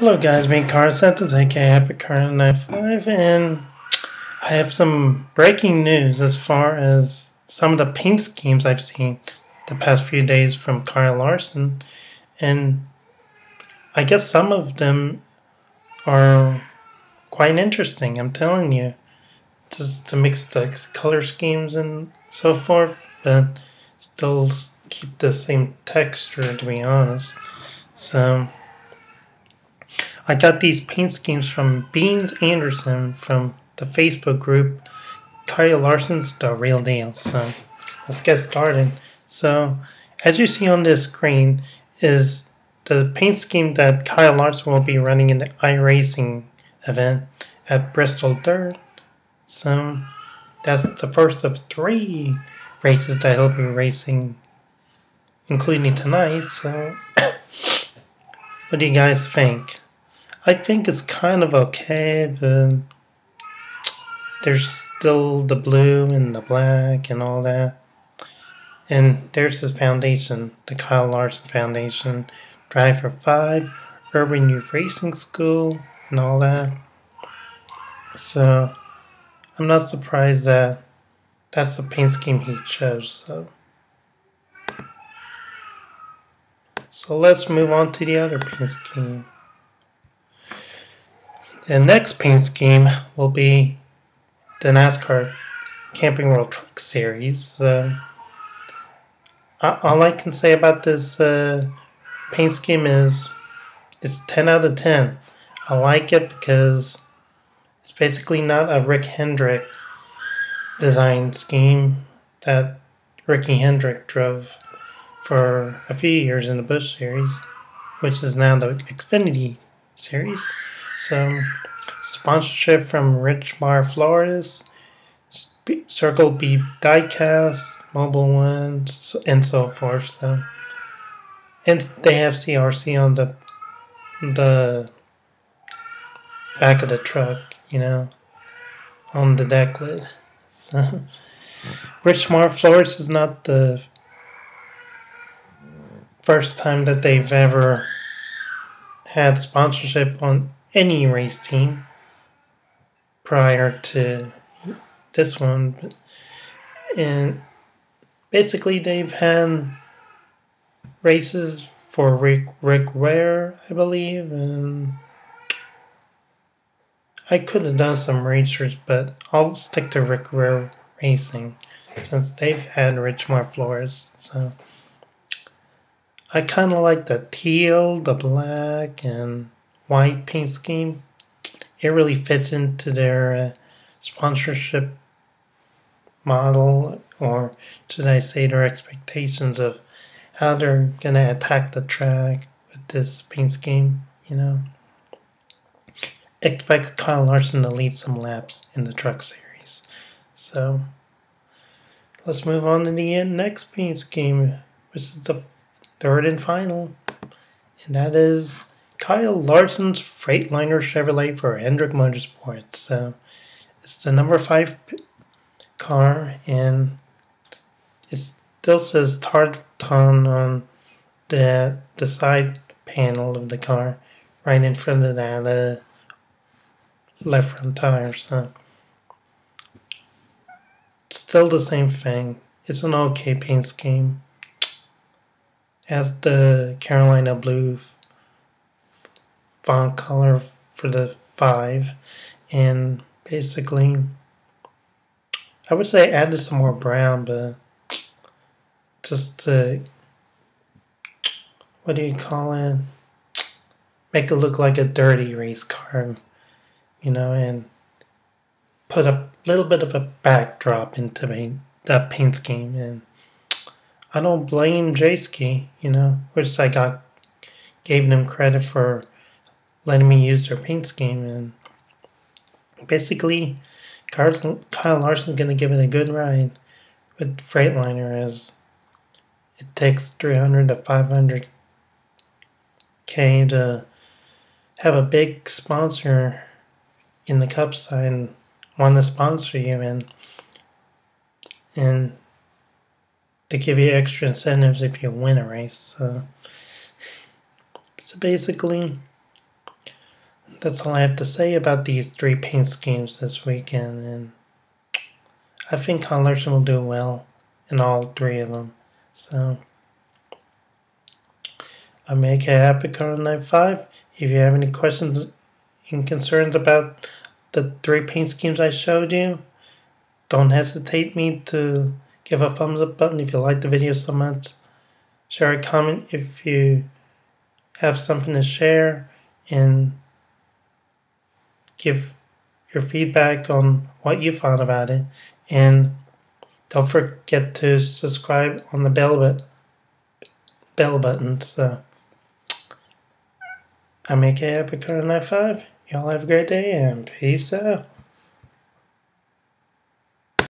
Hello guys, me Karlo Santos, aka Happy Karl 95, and I have some breaking news as far as some of the paint schemes I've seen the past few days from Kyle Larson, and I guess some of them are quite interesting, I'm telling you. Just to mix the color schemes and so forth, but still keep the same texture to be honest. So I got these paint schemes from Beans Anderson from the Facebook group Kyle Larson's The Real Deal. So let's get started. So as you see on this screen is the paint scheme that Kyle Larson will be running in the iRacing event at Bristol Dirt. So that's the first of three races that he'll be racing, including tonight. So what do you guys think? I think it's kind of okay, but there's still the blue and the black and all that. And there's his foundation, the Kyle Larson Foundation, Drive for Five, Urban Youth Racing School, and all that. So I'm not surprised that that's the paint scheme he chose. So. So let's move on to the other paint scheme. The next paint scheme will be the NASCAR Camping World Truck Series. Uh, all I can say about this uh, paint scheme is it's 10 out of 10. I like it because it's basically not a Rick Hendrick design scheme that Ricky Hendrick drove for a few years in the Busch Series, which is now the Xfinity Series. So, sponsorship from RichMar Florist, Circle B Diecast, Mobil One, and so forth. So, and they have CRC on the the back of the truck, you know, on the deck lid. So, RichMar Florist is not the first time that they've ever had sponsorship on any race team prior to this one. And basically, they've had races for Rick, Rick Ware, I believe, and I could have done some research, but I'll stick to Rick Ware Racing since they've had RichMar Florist. So I kind of like the teal, the black, and white paint scheme. It really fits into their uh, sponsorship model, or should I say, their expectations of how they're going to attack the track with this paint scheme, you know. Expect Kyle Larson to lead some laps in the truck series. So, let's move on to the next paint scheme, which is the third and final, and that is Kyle Larson's Freightliner Chevrolet for Hendrick Motorsports. It's the number five car, and it still says Tartan on the the side panel of the car, right in front of that uh, left front tire. So still the same thing. It's an okay paint scheme. As the Carolina Blue font color for the 5 and basically I would say added some more brown but just to what do you call it? Make it look like a dirty race car you know and put a little bit of a backdrop into the that paint scheme and I don't blame Jayski, you know, which I got gave them credit for letting me use their paint scheme. And basically, Kyle, Larson's going to give it a good ride with Freightliner as it takes 300 to 500 K to have a big sponsor in the cup side want to sponsor you and and they give you extra incentives if you win a race. So, so basically, that's all I have to say about these three paint schemes this weekend. And I think Larson will do well in all three of them. So I make a happy card night five. If you have any questions and concerns about the three paint schemes I showed you, don't hesitate me to give a thumbs up button if you like the video so much. Share a comment if you have something to share and give your feedback on what you thought about it. And don't forget to subscribe on the bell, but, bell button. So I'm AK Epic 95. Y'all have a great day and peace out.